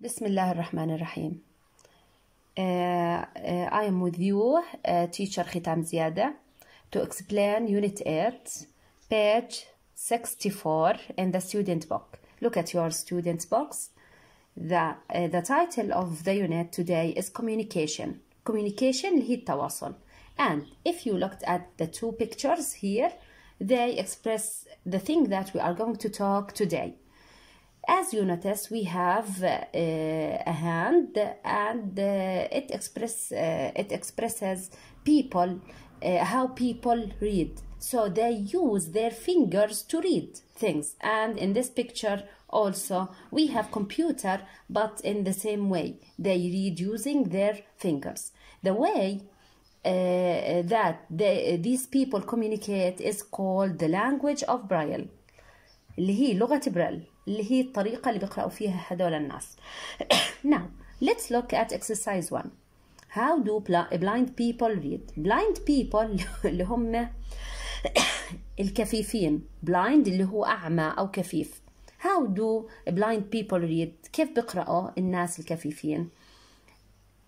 بسم الله الرحمن الرحيم uh, uh, I am with you uh, teacher ختام زيادة to explain unit 8 page 64 in the student book look at your student box the, uh, the title of the unit today is communication communication اللي هي التواصل and if you looked at the two pictures here they express the thing that we are going to talk today as you notice we have uh, a hand and uh, it express uh, it expresses people uh, how people read so they use their fingers to read things and in this picture also we have computer but in the same way they read using their fingers the way uh, that they, these people communicate is called the language of braille اللي هي لغة بريل اللي هي الطريقة اللي بيقرأوا فيها هدول الناس now let's look at exercise one how do blind people read blind people اللي هم الكفيفين blind اللي هو أعمى أو كفيف how do blind people read كيف بيقرأوا الناس الكفيفين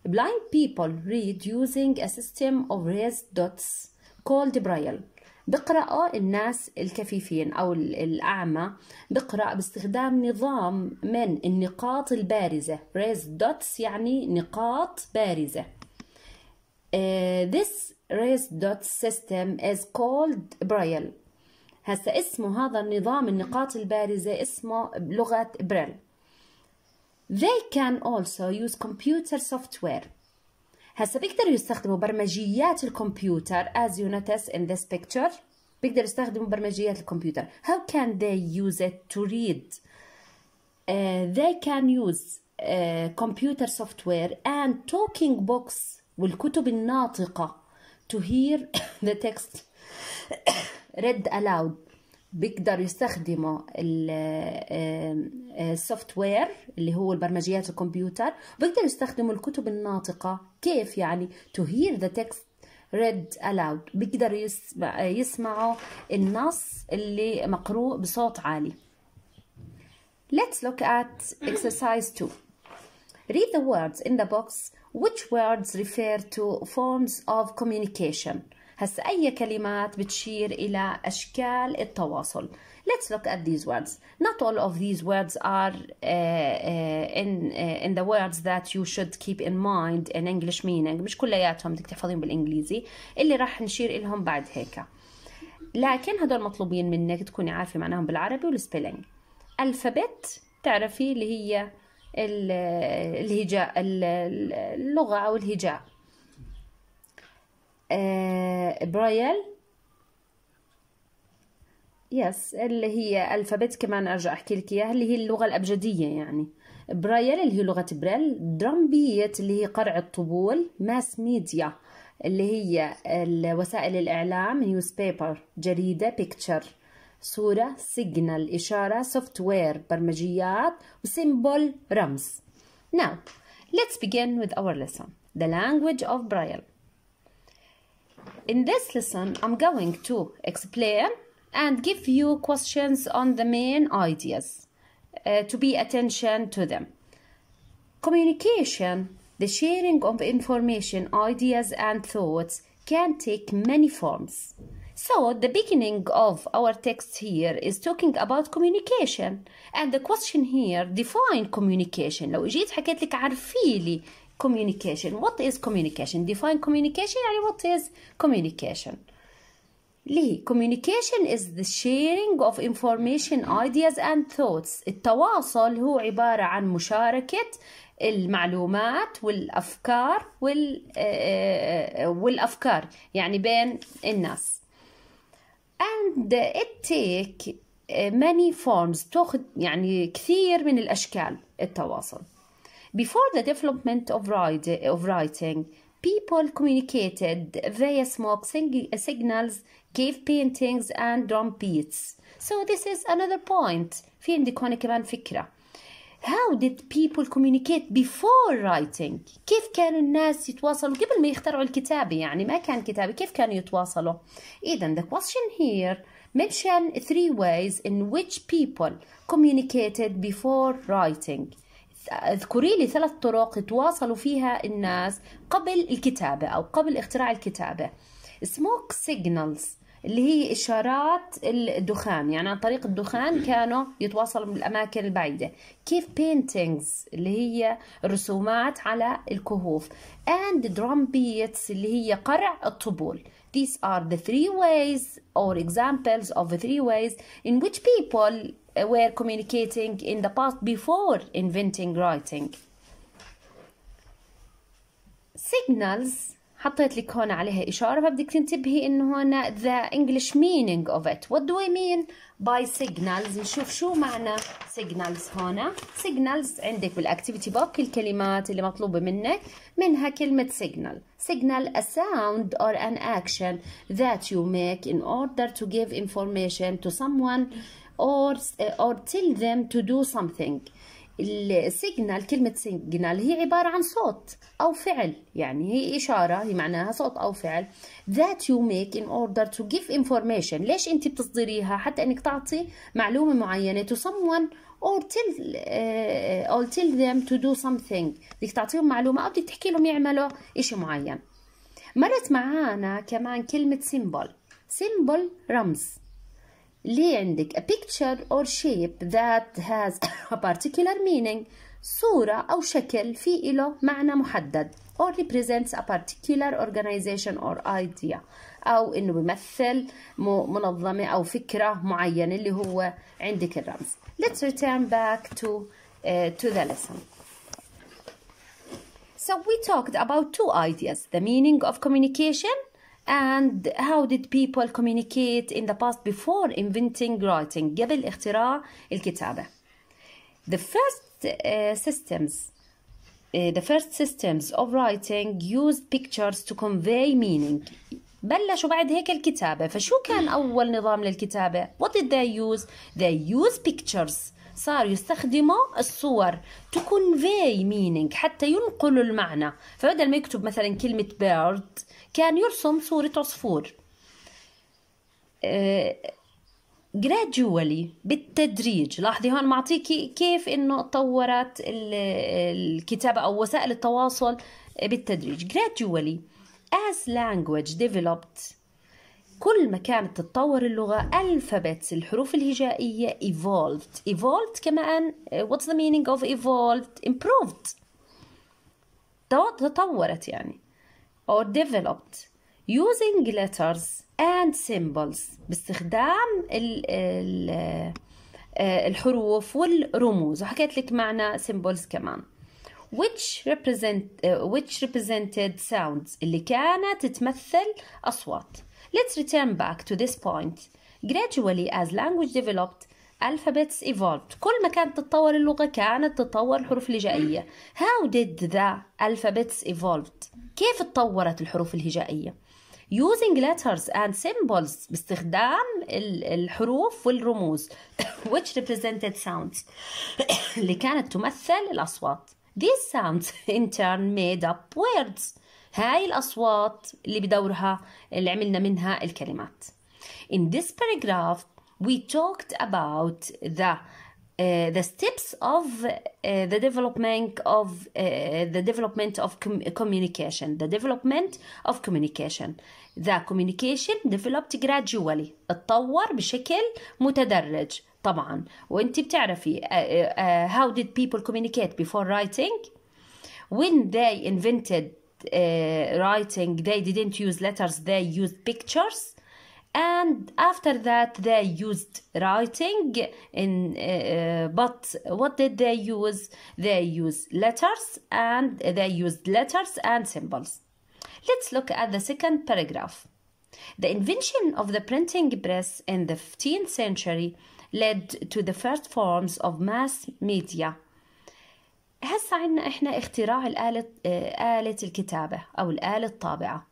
blind people read using a system of raised dots called braille بقرأوا الناس الكفيفين أو الأعمى بقرأ باستخدام نظام من؟ النقاط البارزة. raised dots يعني نقاط بارزة. uh, this raised dot system is called braille. هسا اسمه هذا النظام النقاط البارزة اسمه بلغة بريل they can also use computer software. هسا بيقدروا يستخدموا برمجيات الكمبيوتر as you notice in this picture بيقدروا يستخدموا برمجيات الكمبيوتر how can they use it to read uh, they can use uh, computer software and talking books والكتب الناطقة to hear the text read aloud بيقدروا يستخدموا السوفت وير اللي هو البرمجيات الكمبيوتر بيقدروا يستخدموا الكتب الناطقة. كيف يعني؟ to hear the text read aloud. بيقدروا يسمع يسمعوا النص اللي مقروء بصوت عالي. Let's look at exercise 2 Read the words in the box. Which words refer to forms of communication? هسا أي كلمات بتشير إلى أشكال التواصل Let's look at these words. Not all of these words are uh, uh, in uh, in the words that you should keep in mind in English meaning. مش كلياتهم بدك تحفظيهم بالإنجليزي اللي راح نشير لهم بعد هيك. لكن هدول مطلوبين منك تكوني عارفة معناهم بالعربي والسبيلينج. الفابت تعرفي اللي هي الهجاء اللغة أو الهجاء. Braille. Yes اللي هي alphabet كمان أرجع أحكي لك إياها اللي هي اللغة الأبجدية يعني. برايل اللي هي لغة بريل drumbeat اللي هي قرع الطبول mass media اللي هي وسائل الإعلام newspaper جريدة picture صورة signal إشارة software برمجيات و symbol رمز. Now let's begin with our lesson. The language of braille. in this lesson i'm going to explain and give you questions on the main ideas uh, to be attention to them. Communication, the sharing of information, ideas, and thoughts can take many forms. So, the beginning of our text here is talking about communication. And the question here, define communication. لو جيت حكيت لك عرفي لي communication. What is communication? Define communication يعني what is communication? ليه communication is the sharing of information ideas and thoughts التواصل هو عبارة عن مشاركة المعلومات والأفكار وال والأفكار يعني بين الناس and it take many forms تأخذ يعني كثير من الأشكال التواصل before the development of writing, of writing people communicated via smoke signals cave paintings and drum beats. So this is another point. في عندك هون كمان فكرة. How did people communicate before writing? كيف كانوا الناس يتواصلوا قبل ما يخترعوا الكتابة يعني ما كان كتابة كيف كانوا يتواصلوا؟ إذا the question here mention three ways in which people communicated before writing. اذكري لي ثلاث طرق تواصلوا فيها الناس قبل الكتابة أو قبل اختراع الكتابة. Smoke signals اللي هي إشارات الدخان يعني عن طريق الدخان كانوا يتواصلوا من الأماكن البعيدة. كيف paintings اللي هي الرسومات على الكهوف. And drum beats اللي هي قرع الطبول. These are the three ways or examples of the three ways in which people were communicating in the past before inventing writing. Signals حطيت لك هون عليها إشارة فبدك تنتبهي إنه هون the English meaning of it. What do I mean by signals? نشوف شو معنى signals هون. Signals عندك بالactivity book الكلمات اللي مطلوبة منك منها كلمة signal. Signal a sound or an action that you make in order to give information to someone or or tell them to do something. ال signal كلمة signal هي عبارة عن صوت أو فعل يعني هي إشارة هي معناها صوت أو فعل that you make in order to give information. ليش أنت بتصدريها؟ حتى أنك تعطي معلومة معينة to someone or tell uh, or tell them to do something. بدك تعطيهم معلومة أو بدك تحكي لهم يعملوا إشي معين. مرت معانا كمان كلمة symbol. symbol رمز. ليه عندك a picture or shape that has a particular meaning صورة أو شكل في له معنى محدد or represents a particular organization or idea أو إنه بيمثل منظمة أو فكرة معينة اللي هو عندك الرمز let's return back to uh, to the lesson so we talked about two ideas the meaning of communication and how did people communicate in the past before inventing writing قبل اختراع الكتابة the first uh, systems uh, the first systems of writing used pictures to convey meaning بلشوا بعد هيك الكتابة فشو كان أول نظام للكتابة what did they use they use pictures صاروا يستخدموا الصور to convey meaning حتى ينقلوا المعنى فبدل ما يكتب مثلا كلمة bird كان يرسم صورة عصفور. gradually بالتدريج. لاحظي هون معطيكي كيف إنه تطورت الكتابة أو وسائل التواصل بالتدريج. gradually as language developed كل ما كانت تتطور اللغة alphabets الحروف الهجائية evolved. evolved كمان what's the meaning of evolved improved. تطورت يعني. Or developed using letters and symbols باستخدام ال ال الحروف والرموز وحكيت لك معنى symbols كمان which represent uh, which represented sounds اللي كانت تمثل أصوات let's return back to this point gradually as language developed alphabets evolved كل ما كانت تتطور اللغة كانت تتطور الحروف الهجائية how did the alphabets evolved كيف تطورت الحروف الهجائية using letters and symbols باستخدام الحروف والرموز which represented sounds اللي كانت تمثل الأصوات these sounds in turn made up words هاي الأصوات اللي بدورها اللي عملنا منها الكلمات in this paragraph we talked about the uh, the steps of uh, the development of uh, the development of com communication the development of communication the communication developed gradually اتطور بشكل متدرج طبعا وانت بتعرفي uh, uh, how did people communicate before writing when they invented uh, writing they didn't use letters they used pictures and after that they used writing in uh, but what did they use they used letters and they used letters and symbols let's look at the second paragraph the invention of the printing press in the 15th century led to the first forms of mass media هسا عنا احنا اختراع الآلة آلة الكتابة أو الآلة الطابعة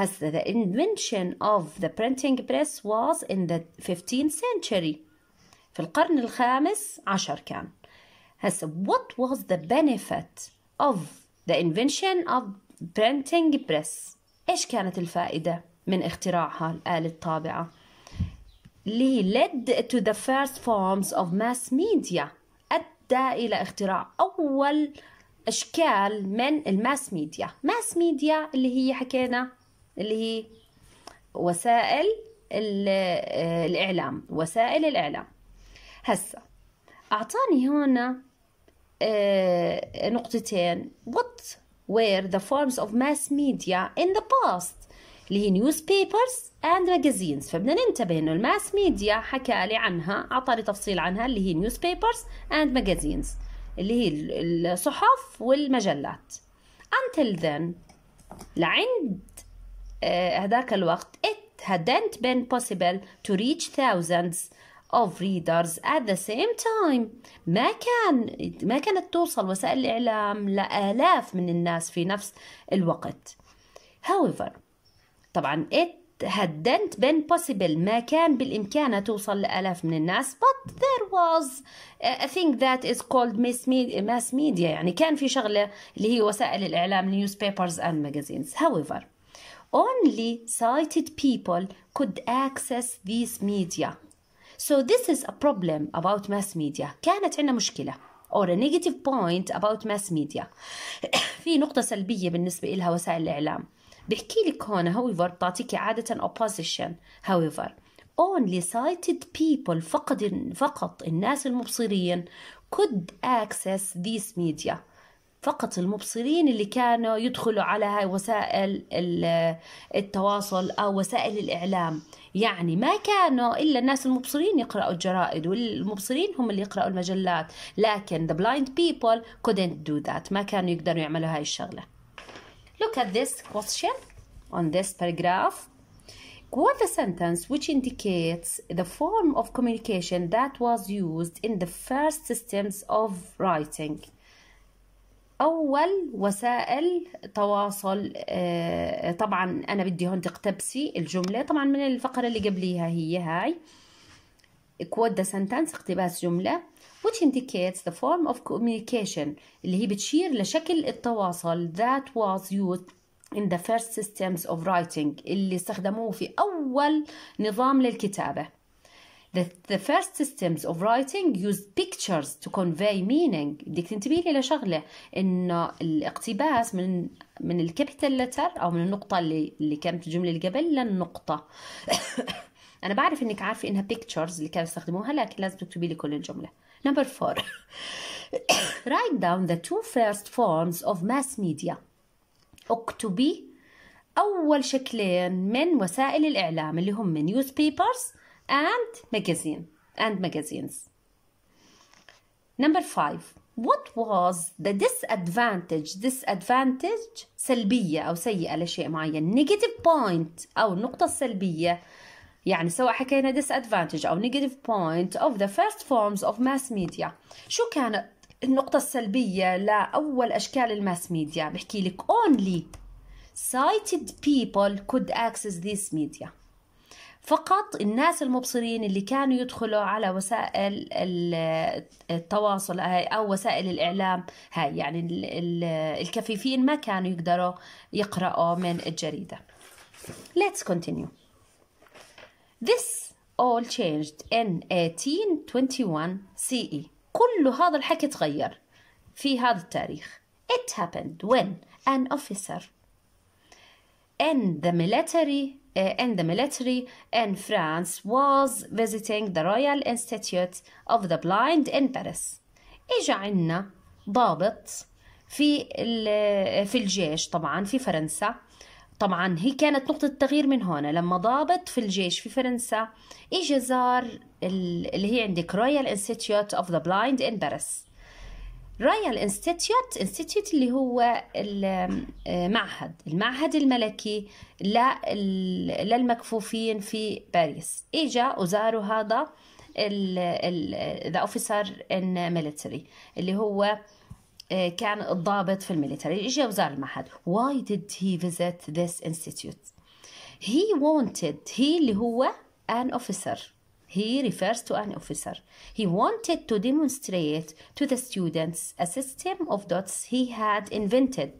هسا the invention of the printing press was in the 15th century في القرن الخامس عشر كان هسا what was the benefit of the invention of printing press إيش كانت الفائدة من اختراعها الآلة الطابعة اللي led to the first forms of mass media أدى إلى اختراع أول أشكال من ال mass media mass media اللي هي حكينا اللي هي وسائل الإعلام وسائل الإعلام. هسا أعطاني هنا نقطتين. What were the forms of mass media in the past? اللي هي newspapers and magazines. فبدنا ننتبه إنه ال mass media حكى لي عنها أعطاني تفصيل عنها اللي هي newspapers and magazines اللي هي الصحف والمجلات. Until then لعند هذاك الوقت it hadn't been possible to reach thousands of readers at the same time ما كان ما كانت توصل وسائل الإعلام لآلاف من الناس في نفس الوقت however طبعا it hadn't been possible ما كان بالإمكان توصل لآلاف من الناس but there was a thing that is called mass media, mass media يعني كان في شغلة اللي هي وسائل الإعلام newspapers and magazines however only sighted people could access these media so this is a problem about mass media كانت عندنا مشكلة or a negative point about mass media في نقطة سلبية بالنسبة لها وسائل الإعلام بحكي لك هون however بتعطيكي عادة opposition however only sighted people فقط فقط الناس المبصرين could access these media فقط المبصرين اللي كانوا يدخلوا على هاي وسائل التواصل أو وسائل الإعلام يعني ما كانوا إلا الناس المبصرين يقرأوا الجرائد والمبصرين هم اللي يقرأوا المجلات لكن the blind people couldn't do that ما كانوا يقدروا يعملوا هاي الشغلة Look at this question on this paragraph. Quote the sentence which indicates the form of communication that was used in the first systems of writing. أول وسائل تواصل طبعا أنا بدي هون تقتبسي الجملة. طبعا من الفقرة اللي قبليها هي هاي. Quote the sentence اقتباس جملة. Which indicates the form of communication اللي هي بتشير لشكل التواصل. That was used in the first systems of writing اللي استخدموه في أول نظام للكتابة. The, the first systems of writing used pictures to convey meaning. بدك تنتبهي لي لشغلة إنه الاقتباس من من الكابيتال لتر أو من النقطة اللي اللي كانت الجملة اللي قبل للنقطة. أنا بعرف إنك عارفة إنها pictures اللي كانوا يستخدموها لكن لازم تكتبي لي كل الجملة. Number four. Write down the two first forms of mass media. اكتبي أول شكلين من وسائل الإعلام اللي هم newspapers and magazine and magazines. Number five. What was the disadvantage? Disadvantage سلبية أو سيئة لشيء معين. Negative point أو النقطة السلبية يعني سواء حكينا disadvantage أو negative point of the first forms of mass media. شو كانت النقطة السلبية لأول أشكال ال mass media؟ بحكي لك only sighted people could access this media فقط الناس المبصرين اللي كانوا يدخلوا على وسائل التواصل هاي أو وسائل الإعلام هاي يعني الكفيفين ما كانوا يقدروا يقرأوا من الجريدة. Let's continue. This all changed in 1821 CE كل هذا الحكي تغير في هذا التاريخ. It happened when an officer in the military uh, in the military in France was visiting the Royal Institute of the Blind in Paris. إجا عنا ضابط في في الجيش طبعا في فرنسا طبعا هي كانت نقطة تغيير من هنا لما ضابط في الجيش في فرنسا إجا زار اللي هي عندك Royal Institute of the Blind in Paris Royal Institute institute اللي هو المعهد المعهد الملكي للمكفوفين في باريس. إجا وزاروا هذا The officer in military اللي هو كان الضابط في ال military. اجى وزار المعهد. Why did he visit this institute? He wanted he اللي هو an officer. He refers to an officer. He wanted to demonstrate to the students a system of dots he had invented.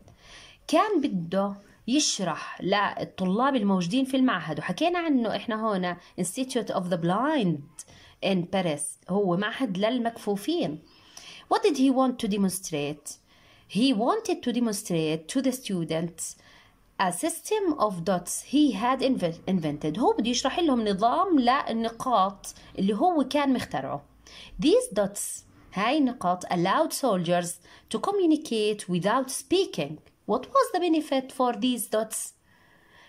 كان بده يشرح للطلاب الموجودين في المعهد وحكينا عنه إحنا هنا Institute of the Blind in Paris هو معهد للمكفوفين what did he want to demonstrate he wanted to demonstrate to the students a system of dots he had invented هو بده يشرح لهم نظام للنقاط اللي هو كان مخترعه these dots هاي النقاط allowed soldiers to communicate without speaking what was the benefit for these dots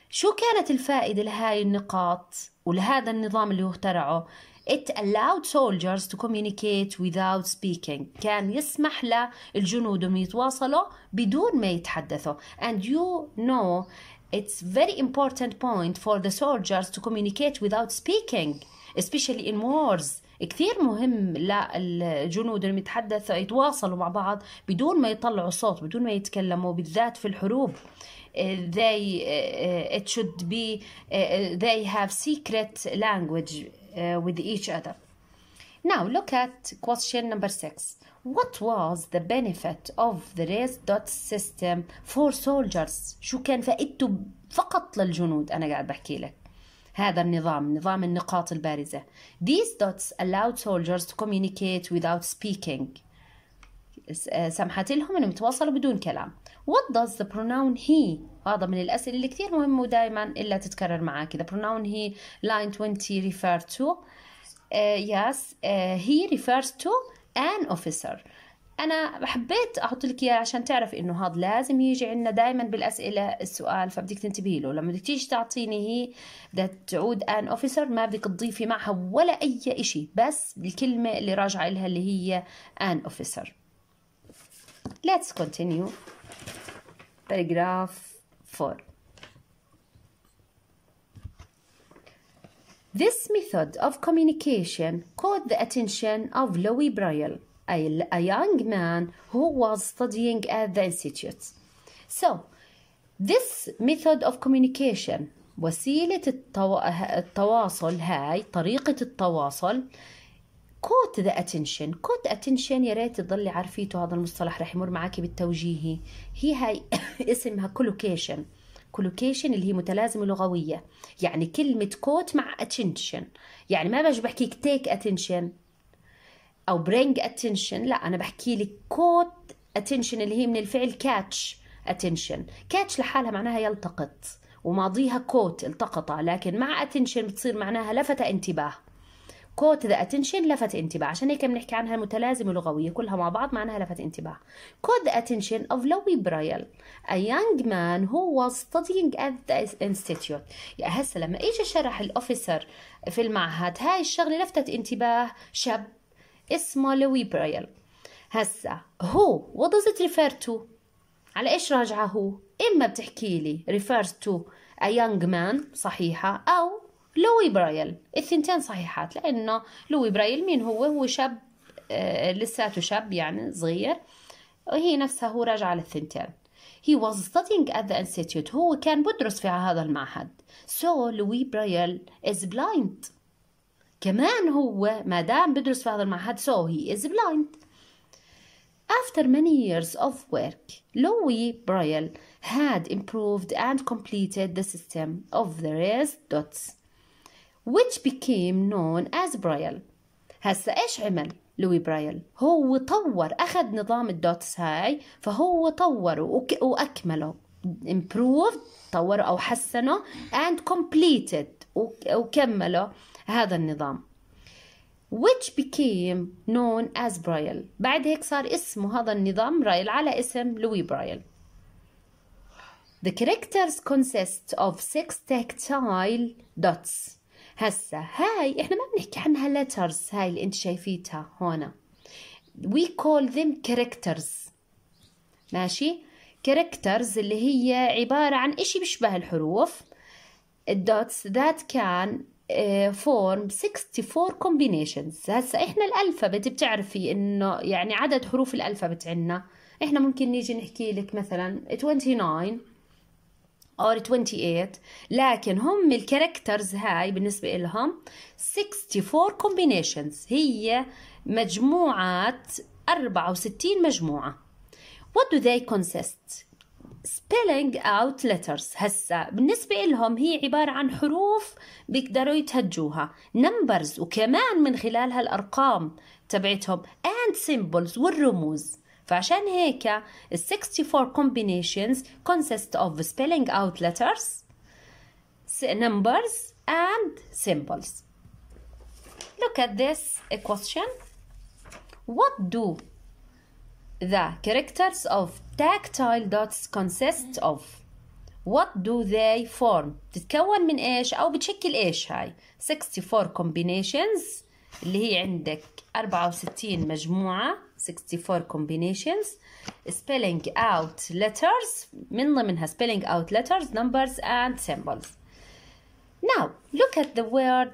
شو كانت الفائدة لهاي النقاط ولهذا النظام اللي هو اخترعه It allowed soldiers to communicate without speaking كان يسمح للجنود أن يتواصلوا بدون ما يتحدثوا and you know it's very important point for the soldiers to communicate without speaking especially in wars كثير مهم للجنود اللي يتحدثوا يتواصلوا مع بعض بدون ما يطلعوا صوت بدون ما يتكلموا بالذات في الحروب they it should be they have secret language with each other now look at question number six what was the benefit of the race dot system for soldiers شو كان فائدته فقط للجنود أنا قاعد بحكي لك هذا النظام نظام النقاط البارزة These dots allowed soldiers to communicate without speaking سمحت لهم انهم يتواصلوا بدون كلام What does the pronoun he هذا من الأسئلة اللي كثير مهمة ودائما إلا تتكرر معك The pronoun he line 20 refer to. Uh, yes uh, he refers to an officer. أنا حبيت أحط لك إياه عشان تعرف إنه هذا لازم يجي عندنا دائما بالأسئلة السؤال فبدك تنتبهي له. لما بدك تيجي تعطيني هي بدها تعود ان اوفيسر ما بدك تضيفي معها ولا أي شيء بس الكلمة اللي راجعة لها اللي هي ان اوفيسر let's continue. Paragraph 4 This method of communication caught the attention of Louis Braille a, a young man who was studying at the institute. So, this method of communication وسيلة التو... التواصل هاي طريقة التواصل caught the attention. Caught attention يا ريت تضلي عارفيته هذا المصطلح رح يمر معك بالتوجيهي هي هاي اسمها collocation. Collocation اللي هي متلازمة لغوية. يعني كلمة كوت مع attention. يعني ما باجي بحكيك take attention أو bring attention لا أنا بحكي لك caught attention اللي هي من الفعل catch attention. Catch لحالها معناها يلتقط وماضيها كوت التقط لكن مع attention بتصير معناها لفت انتباه. caught the attention لفت انتباه. عشان هيك بنحكي عنها متلازمة لغوية كلها مع بعض معناها لفت انتباه. caught the attention of Louis Braille a young man who was studying at the institute. يعني هسه لما اجى شرح ال officer في المعهد؟ هاي الشغلة لفتت انتباه شاب اسمه لوي برايل هسا هو what does it refer to على إيش راجعه هو؟ إما بتحكي لي refers to a young man صحيحة أو لوي برايل الثنتين صحيحات لأنه لوي برايل مين هو هو شاب آه لساته شاب يعني صغير وهي نفسها هو راجع للثنتين He was studying at the institute هو كان بدرس في هذا المعهد So Louis Braille is blind كمان هو ما دام بدرس في هذا المعهد so he is blind After many years of work, Louis Braille had improved and completed the system of the raised dots, which became known as Braille. هسا إيش عمل لوي برايل؟ هو طور أخذ نظام ال dots هاي فهو طوره وأكمله. improved طوره أو حسنه and completed وكمله هذا النظام. which became known as Braille. بعد هيك صار اسمه هذا النظام برايل على اسم لوي برايل. The characters consist of six tactile dots. هسا هاي إحنا ما بنحكي عنها letters هاي اللي أنت شايفيتها هون. We call them characters. ماشي؟ Characters اللي هي عبارة عن إشي بيشبه الحروف. ال dots that can form 64 combinations. هسا إحنا ال alphabet بتعرفي إنه يعني عدد حروف ال alphabet عندنا. إحنا ممكن نيجي نحكي لك مثلا 29 or 28 لكن هم الكاركترز هاي بالنسبة لهم 64 combinations. هي مجموعات 64 مجموعة. What do they consist? spelling out letters. هسا بالنسبة لهم هي عبارة عن حروف بيقدروا يتهجوها. Numbers وكمان من خلالها الأرقام تبعتهم. And symbols والرموز. فعشان هيك ال 64 combinations consist of spelling out letters numbers and symbols look at this question what do the characters of tactile dots consist of what do they form تتكون من ايش او بتشكل ايش هاي 64 combinations اللي هي عندك 64 مجموعة 64 combinations spelling out letters من ضمنها spelling out letters numbers and symbols now look at the word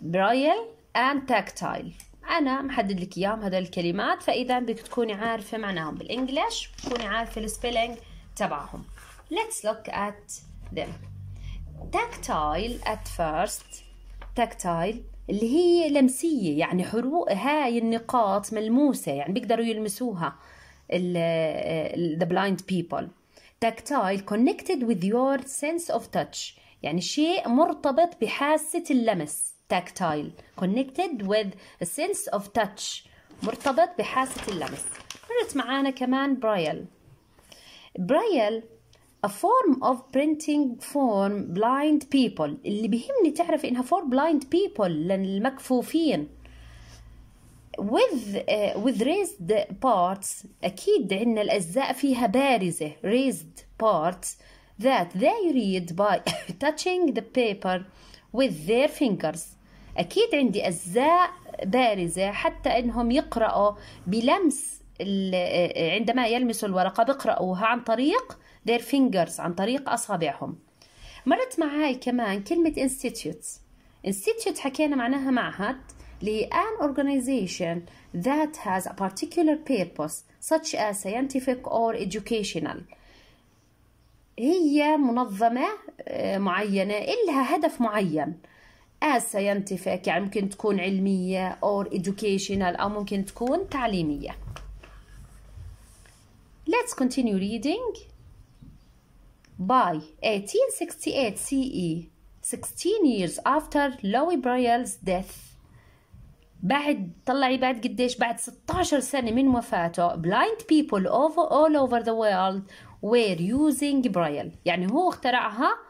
braille and tactile أنا محدد لك إياهم هذول الكلمات فإذا بدك تكوني عارفة معناهم بالإنجليش تكوني عارفة السبيلينج تبعهم let's look at them tactile at first tactile اللي هي لمسية يعني حروق هاي النقاط ملموسة يعني بيقدروا يلمسوها the blind people. Tactile connected with your sense of touch يعني شيء مرتبط بحاسة اللمس. Tactile connected with a sense of touch مرتبط بحاسة اللمس. مرت معانا كمان برايل برايل a form of printing for blind people اللي بيهمني تعرف انها for blind people للمكفوفين with uh, with raised parts أكيد عندنا الاجزاء فيها بارزه raised parts that they read by touching the paper with their fingers أكيد عندي اجزاء بارزه حتى انهم يقراوا بلمس عندما يلمسوا الورقه بيقراوها عن طريق their fingers عن طريق أصابعهم مرت معاي كمان كلمة institute institute حكينا معناها معهد ل an organization that has a particular purpose such as scientific or educational هي منظمة معينة إلها هدف معين as scientific يعني ممكن تكون علمية or educational أو ممكن تكون تعليمية Let's continue reading by 1868 CE 16 years after Louis Braille's death. بعد طلعي بعد قديش بعد 16 سنة من وفاته blind people all over the world were using Braille يعني هو اخترعها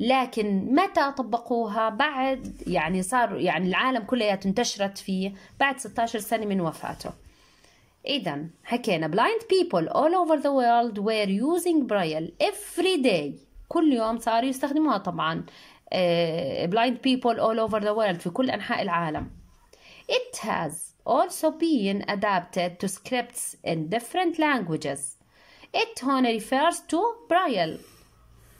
لكن متى طبقوها؟ بعد يعني صار يعني العالم كله انتشرت فيه بعد 16 سنة من وفاته. إذا حكينا blind people all over the world were using braille every day كل يوم صاروا يستخدموها طبعا uh, blind people all over the world في كل أنحاء العالم It has also been adapted to scripts in different languages It هنا refers to braille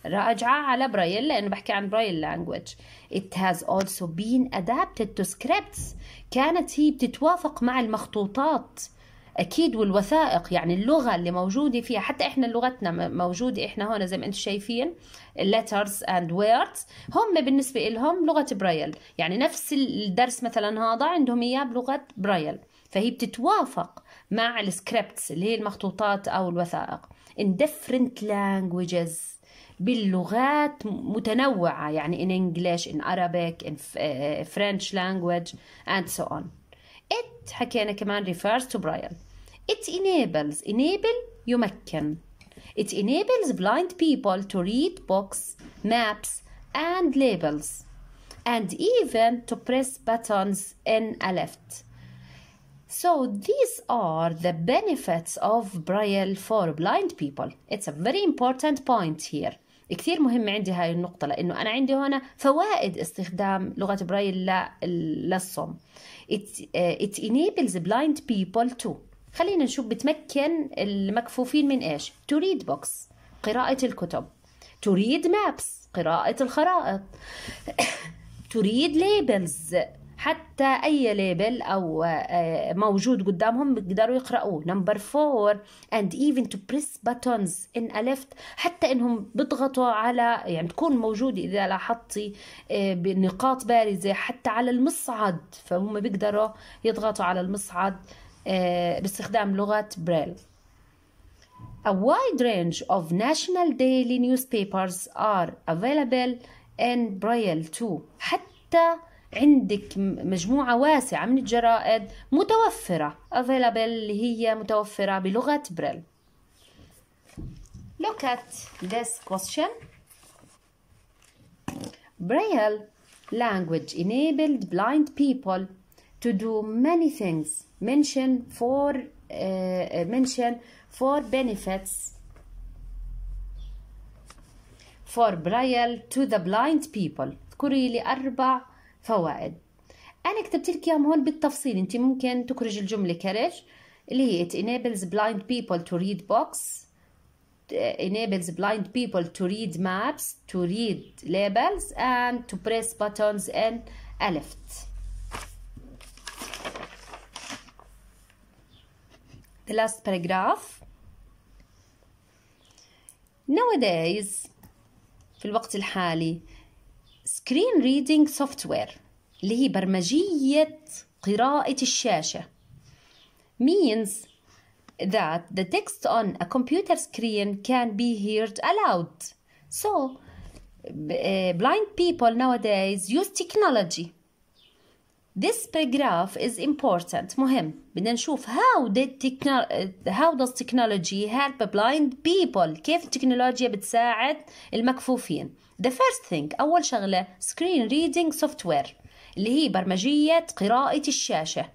راجعة على برايل لأنه بحكي عن برايل language It has also been adapted to scripts كانت هي بتتوافق مع المخطوطات أكيد والوثائق يعني اللغة اللي موجودة فيها حتى إحنا لغتنا موجودة إحنا هون زي ما أنتم شايفين letters and words هم بالنسبة لهم لغة برايل يعني نفس الدرس مثلا هذا عندهم إياه بلغة برايل فهي بتتوافق مع ال scripts اللي هي المخطوطات أو الوثائق in different languages باللغات متنوعة يعني in English, in Arabic, in French language and so on. It حكينا كمان refers to Braille. It enables enable يمكن It enables blind people to read books, maps and labels and even to press buttons in a lift. So these are the benefits of Braille for blind people. It's a very important point here. كثير مهم عندي هاي النقطة لأنه أنا عندي هنا فوائد استخدام لغة برايل للصم. It, uh, it enables blind people to خلينا نشوف بتمكن المكفوفين من إيش. To read books قراءة الكتب. To read maps قراءة الخرائط. To read labels حتى أي label أو موجود قدامهم بيقدروا يقرأوه. number four and even to press buttons in a حتى إنهم بيضغطوا على يعني تكون موجودة إذا لاحظتي بنقاط بارزة حتى على المصعد. فهم بيقدروا يضغطوا على المصعد. باستخدام لغة بريل A wide range of national daily newspapers are available in Braille too. حتى عندك مجموعة واسعة من الجرائد متوفرة available اللي هي متوفرة بلغة بريل. Look at this question. Braille language enabled blind people to do many things. Mention for uh, mention for benefits for Braille to the blind people. اذكري لي أربع فوائد. أنا كتبت لك إياهم هون بالتفصيل، أنت ممكن تخرج الجملة كرج اللي هي it enables blind people to read books enables blind people to read maps, to read labels, and to press buttons in a lift. The last paragraph. Nowadays, في الوقت الحالي, screen reading software اللي هي برمجية قراءة الشاشة means that the text on a computer screen can be heard aloud. So, uh, blind people nowadays use technology. This paragraph is important مهم بدنا نشوف how did how does technology help blind people كيف التكنولوجيا بتساعد المكفوفين the first thing أول شغلة screen reading software اللي هي برمجية قراءة الشاشة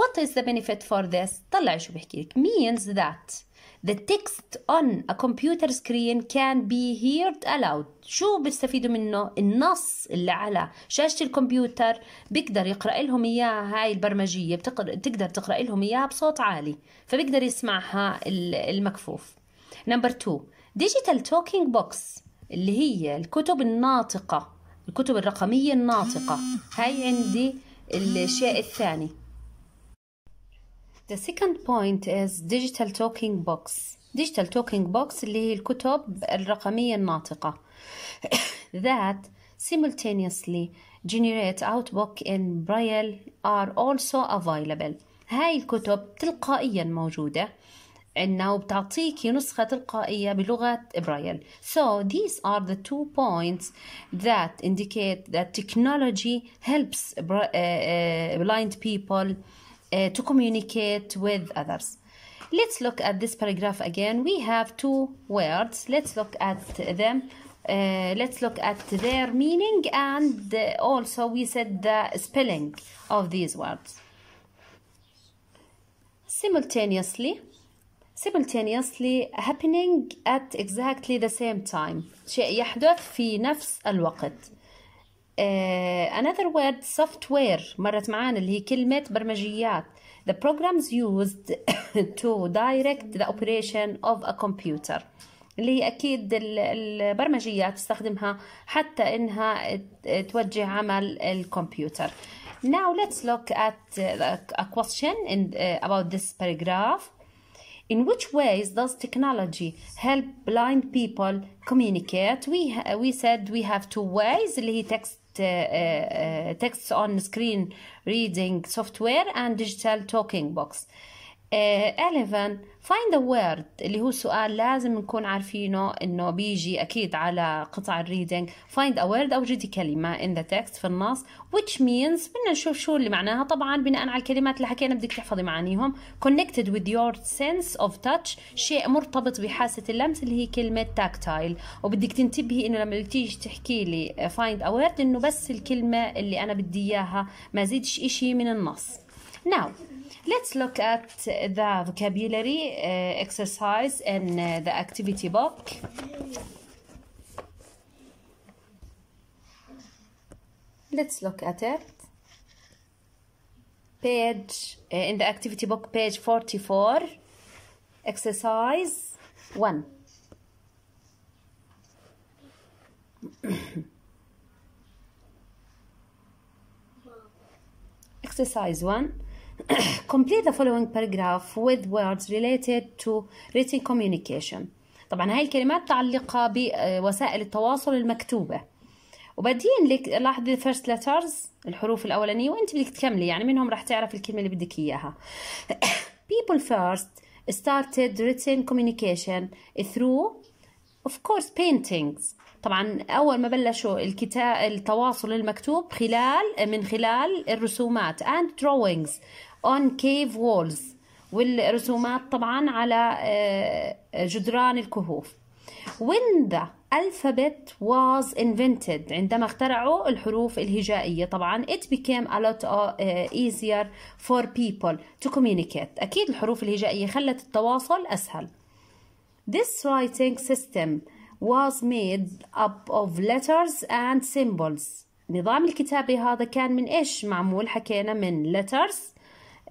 What is the benefit for this? طلع شو بحكي لك. Means that the text on a computer screen can be heard aloud. شو بيستفيدوا منه؟ النص اللي على شاشة الكمبيوتر بيقدر يقرأ لهم إياها. هاي البرمجية بتقدر تقدر تقرأ لهم إياها بصوت عالي فبيقدر يسمعها المكفوف. نمبر 2 digital talking box اللي هي الكتب الناطقة الكتب الرقمية الناطقة. هاي عندي الشيء الثاني. The second point is digital talking box. Digital talking box اللي هي الكتب الرقمية الناطقة that simultaneously generate outbook in braille are also available. هاي الكتب تلقائيا موجودة عندنا وبتعطيكي نسخة تلقائية بلغة برايل. So these are the two points that indicate that technology helps blind people uh, to communicate with others. Let's look at this paragraph again. We have two words. Let's look at them. Uh, let's look at their meaning and also we said the spelling of these words. Simultaneously, simultaneously happening at exactly the same time. شيء يحدث في نفس الوقت. Uh, another word software مرت معانا اللي هي كلمة برمجيات the programs used to direct the operation of a computer اللي هي أكيد البرمجيات تستخدمها حتى إنها توجه عمل الكمبيوتر now let's look at a question in, uh, about this paragraph In which ways does technology help blind people communicate? We, we said we have two ways اللي هي text uh, uh, uh, uh, uh, text on screen reading software and digital talking box. 11 find a word اللي هو سؤال لازم نكون عارفينه إنه بيجي أكيد على قطع الريدنج find a word اوجدي كلمة in the text في النص which means بدنا نشوف شو اللي معناها. طبعا بناء على الكلمات اللي حكينا بدك تحفظي معانيهم. Connected with your sense of touch شيء مرتبط بحاسة اللمس اللي هي كلمة tactile. وبدك تنتبهي إنه لما تيجي تحكي لي find a word إنه بس الكلمة اللي أنا بدي إياها ما زيدش إشي من النص. Now Let's look at the vocabulary uh, exercise in uh, the activity book. Let's look at it. Page uh, in the activity book, page 44, exercise 1. exercise 1 complete the following paragraph with words related to written communication. طبعا هاي الكلمات متعلقة بوسائل التواصل المكتوبة. وبدين لك لاحظي first letters الحروف الأولانية وأنت بدك تكملي يعني منهم راح تعرف الكلمة اللي بدك إياها. People first started written communication through of course paintings. طبعا أول ما بلشوا الكتاب التواصل المكتوب خلال من خلال الرسومات and drawings. On cave walls والرسومات طبعا على جدران الكهوف when the alphabet was invented عندما اخترعوا الحروف الهجائية طبعا it became a lot easier for people to communicate أكيد الحروف الهجائية خلت التواصل أسهل This writing system was made up of letters and symbols نظام الكتابة هذا كان من إيش معمول حكينا من letters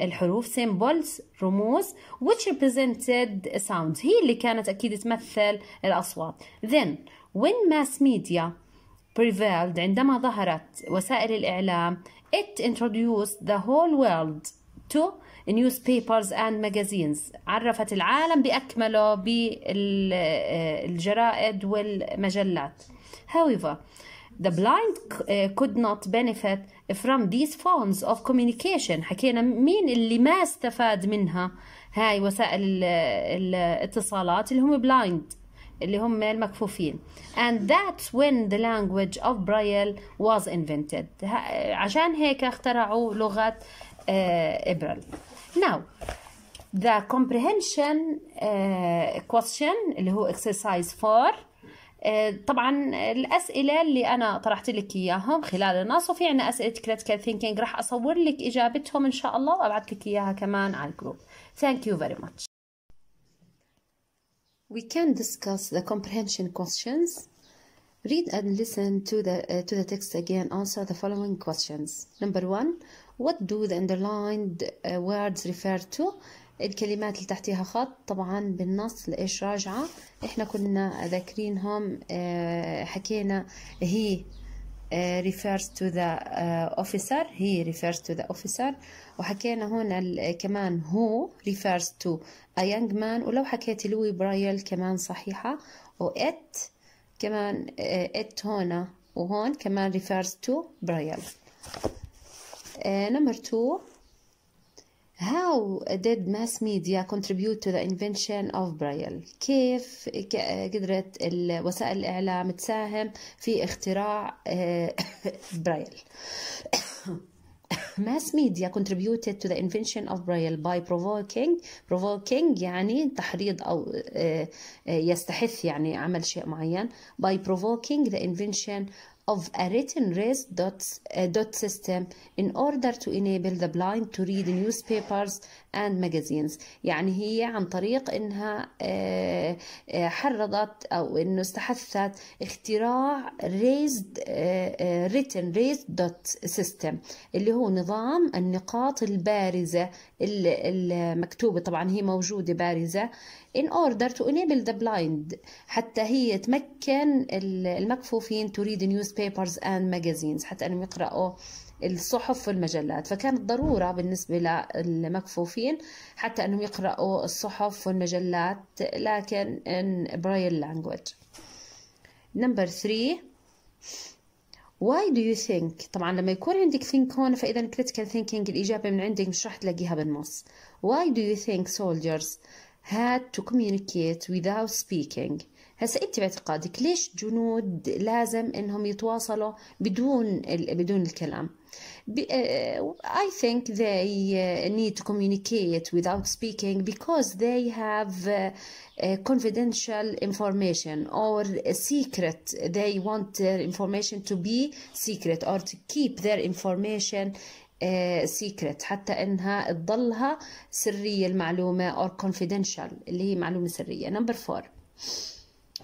الحروف symbols رموز which represented sounds هي اللي كانت أكيد تمثل الأصوات then when mass media prevailed عندما ظهرت وسائل الإعلام it introduced the whole world to newspapers and magazines عرفت العالم بأكمله بالجرائد والمجلات however the blind could not benefit from these forms of communication حكينا مين اللي ما استفاد منها هاي وسائل الاتصالات اللي هم blind اللي هم المكفوفين and that's when the language of Braille was invented عشان هيك اخترعوا لغة إبرل now the comprehension uh, question اللي هو exercise 4 طبعا الاسئله اللي أنا طرحت لك اياهم خلال النص وفي عنا اسئله critical thinking راح اصور لك اجابتهم ان شاء الله وابعث لك اياها كمان على الجروب thank you very much we can discuss the comprehension questions read and listen to the uh, to the text again answer the following questions number one what do the underlined uh, words refer to الكلمات اللي تحتها خط طبعا بالنص لإيش راجعة؟ إحنا كنا ذاكرينهم حكينا هي refers to the officer he refers to the officer. وحكينا هنا كمان هو refers to a young man. ولو حكيت لوي برايل كمان صحيحة. و it كمان it هنا وهون كمان refers to برايل number two. How did mass media contribute to the invention of Braille? كيف قدرت وسائل الإعلام تساهم في اختراع برايل؟ mass media contributed to the invention of Braille by provoking provoking يعني تحريض أو يستحث يعني عمل شيء معين by provoking the invention of a written raised dot, uh, dot system in order to enable the blind to read newspapers and magazines يعني هي عن طريق انها حرضت أو انه استحثت اختراع raised written raised dot system اللي هو نظام النقاط البارزة المكتوبة طبعا هي موجودة بارزة in order to enable the blind حتى هي تمكن المكفوفين to read newspapers and magazines حتى أنهم يقرأوا الصحف والمجلات. فكانت ضرورة بالنسبة للمكفوفين حتى أنهم يقرأوا الصحف والمجلات لكن in braille language. Number three why do you think? طبعا لما يكون عندك think هون فإذا critical thinking الإجابة من عندك مش راح تلاقيها بالنص. Why do you think soldiers had to communicate without speaking هسا انت باعتقادك ليش جنود لازم انهم يتواصلوا بدون بدون الكلام I think they need to communicate without speaking because they have confidential information or a secret they want their information to be secret or to keep their information secret حتى إنها تضلها سرية المعلومة or confidential اللي هي معلومة سرية. Number four.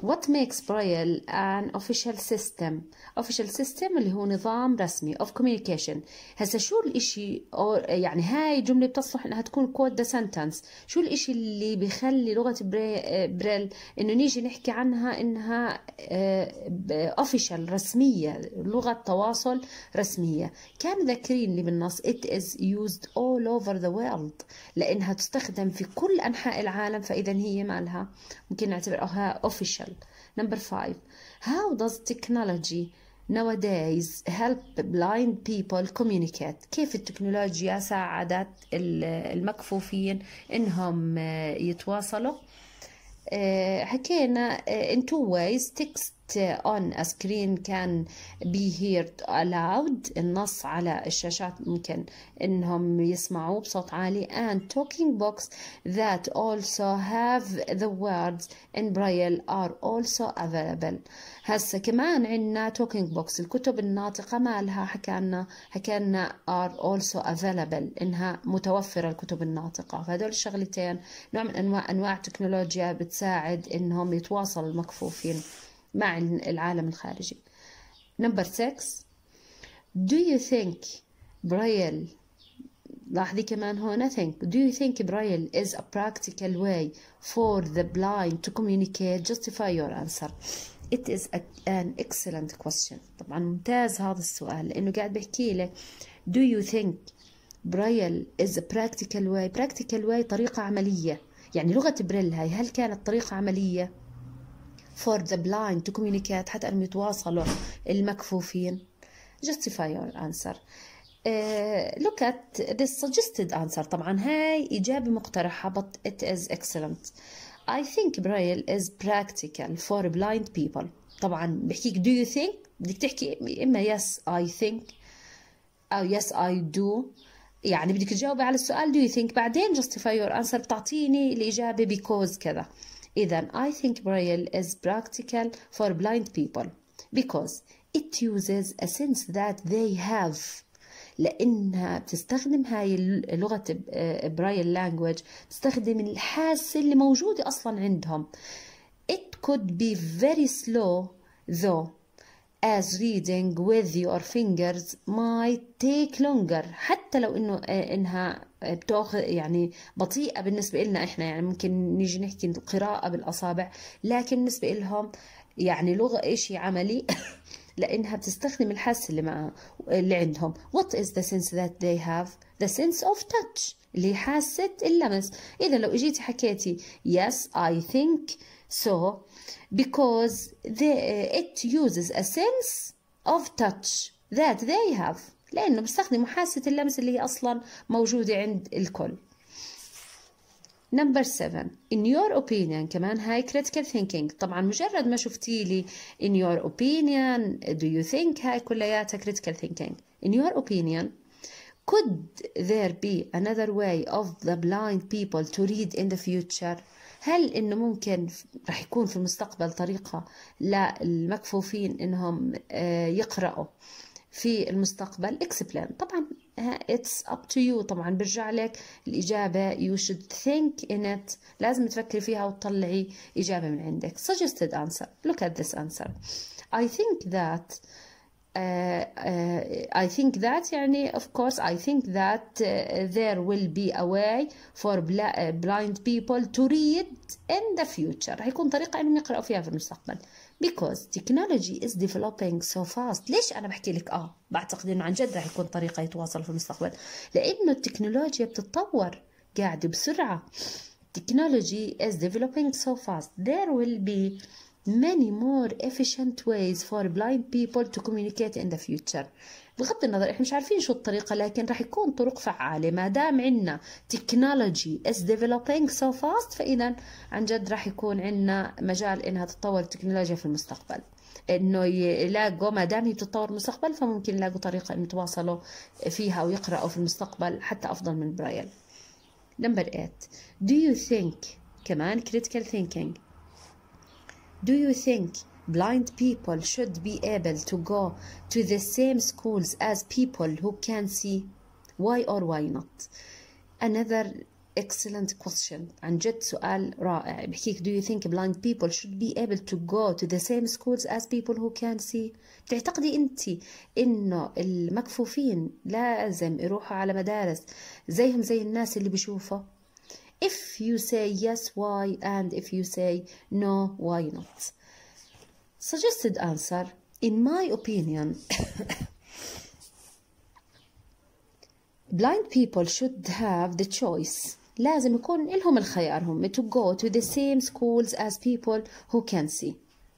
What makes Braille an official system? Official system اللي هو نظام رسمي of communication. هسا شو الإشي أو يعني هاي جملة بتصلح إنها تكون quote the sentence. شو الإشي اللي بيخلي لغة بريل إنه نيجي نحكي عنها إنها official رسمية لغة تواصل رسمية. كانوا ذاكرين لي بالنص it is used all over the world لإنها تستخدم في كل أنحاء العالم فإذا هي مالها ممكن نعتبرها official Number five, how does technology nowadays help blind people communicate كيف التكنولوجيا ساعدت المكفوفين انهم يتواصلوا حكينا in two ways text on a screen can be heard aloud. النص على الشاشات ممكن إنهم يسمعوه بصوت عالي. And talking books that also have the words in braille are also available. هسه كمان عندنا talking books الكتب الناطقة مالها حكانا. حكانا are also available. إنها متوفرة الكتب الناطقة. فهدول الشغلتين نوع من انواع أنواع التكنولوجيا بتساعد إنهم يتواصلوا المكفوفين. مع العالم الخارجي number six do you think braille لاحظي كمان هون think do you think braille is a practical way for the blind to communicate justify your answer it is a, an excellent question طبعا ممتاز هذا السؤال لأنه قاعد بحكي لك do you think is a practical way practical way طريقة عملية يعني لغة بريل هاي هل كانت طريقة عملية for the blind to communicate حتى أنهم يتواصلوا المكفوفين justify your answer uh, look at this suggested answer طبعا هاي إجابة مقترحة but it is excellent I think Braille is practical for blind people طبعا بحكيك do you think بدك تحكي إما yes I think أو yes I do يعني بدك تجاوبي على السؤال do you think بعدين justify your answer بتعطيني الإجابة because كذا إذا I think Braille is practical for blind people because it uses a sense that they have لأنها بتستخدم هاي لغة برايل لانجوج بتستخدم الحاسة اللي موجودة أصلا عندهم it could be very slow though as reading with your fingers might take longer حتى لو انه انها بتاخذ يعني بطيئة بالنسبة لنا إحنا يعني ممكن نيجي نحكي قراءه بالأصابع لكن بالنسبة لهم يعني لغة شيء عملي لإنها بتستخدم الحاسه اللي معها اللي عندهم. What is the sense that they have? The sense of touch اللي حاسة اللمس. إذا لو إجيتي حكيتي yes I think so because they, it uses a sense of touch that they have. لأنه بيستخدموا حاسة اللمس اللي هي أصلا موجودة عند الكل Number seven in your opinion كمان هاي critical thinking طبعا مجرد ما شفتي لي in your opinion do you think هاي كلياتها critical thinking in your opinion could there be another way of the blind people to read in the future هل انه ممكن رح يكون في المستقبل طريقة للمكفوفين انهم يقرأوا في المستقبل explain طبعا it's up to you طبعا برجع لك الإجابة you should think in it لازم تفكري فيها وتطلعي إجابة من عندك suggested answer look at this answer I think that Uh, uh, I think that يعني of course I think that uh, there will be a way for blind people to read in the future رح يكون طريقة انهم يقرأوا فيها في المستقبل because technology is developing so fast ليش أنا بحكي لك آه بعتقد انه عن جد رح يكون طريقة يتواصلوا في المستقبل لأنه التكنولوجيا بتتطور قاعدة بسرعة technology is developing so fast there will be many more efficient ways for blind people to communicate in the future بغض النظر إحنا مش عارفين شو الطريقة لكن راح يكون طرق فعالة. ما دام عندنا technology is developing so fast فاذا عن جد راح يكون عندنا مجال إنها تتطور التكنولوجيا في المستقبل. إنه يلاقوا ما دام هي بتتطور المستقبل فممكن يلاقوا طريقة انه يتواصلوا فيها ويقراوا في المستقبل حتى أفضل من برايل. number 8 do you think كمان critical thinking. Do you think blind people should be able to go to the same schools as people who can see? Why or why not? Another excellent question عن جد سؤال رائع بحكيك do you think blind people should be able to go to the same schools as people who can see بتعتقدي انت انه المكفوفين لازم يروحوا على مدارس زيهم زي الناس اللي بيشوفوا if you say yes why and if you say no why not suggested answer in my opinion blind people should have the choice لازم يكون لهم الخيار هم to go to the same schools as people who can see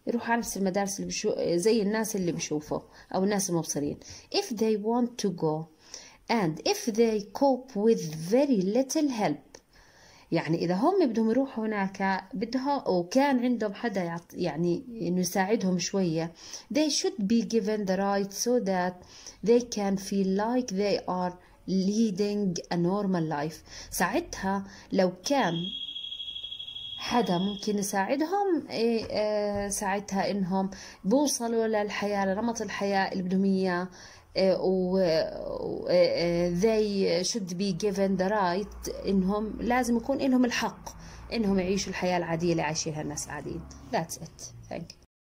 يروحوا على نفس المدارس اللي بشو... زي الناس اللي بشوفوا أو الناس المبصرين if they want to go and if they cope with very little help يعني إذا هم بدهم يروحوا هناك بدها وكان عندهم حدا يعني إنه يساعدهم شوية they should be given the right so that they can feel like they are leading a normal life. ساعتها لو كان حدا ممكن يساعدهم إيه آه ساعتها إنهم بوصلوا للحياة لنمط الحياة اللي بدهم إياه. They should be given the right إنهم لازم يكون لهم الحق إنهم يعيشوا الحياة العادية اللي عايشينها الناس العاديين. That's it. Thank you.